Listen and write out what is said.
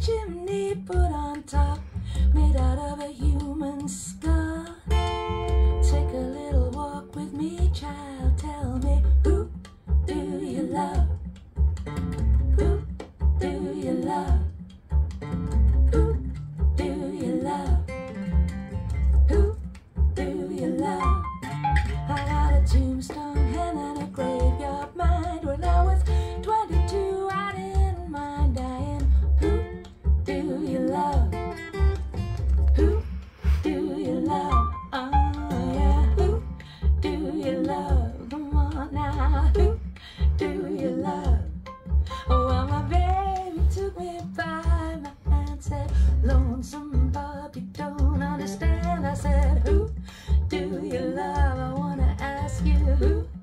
chimney put on top, made out of a human skull. Take a little walk with me, child. Tell me, who do you love? Who do you love? Who do you love? Who do you love? I got a tombstone. you love? Come on now, who do you love? Oh, well, my baby took me by my hand, said, Lonesome Bob, you don't understand. I said, Who do you love? I wanna ask you who.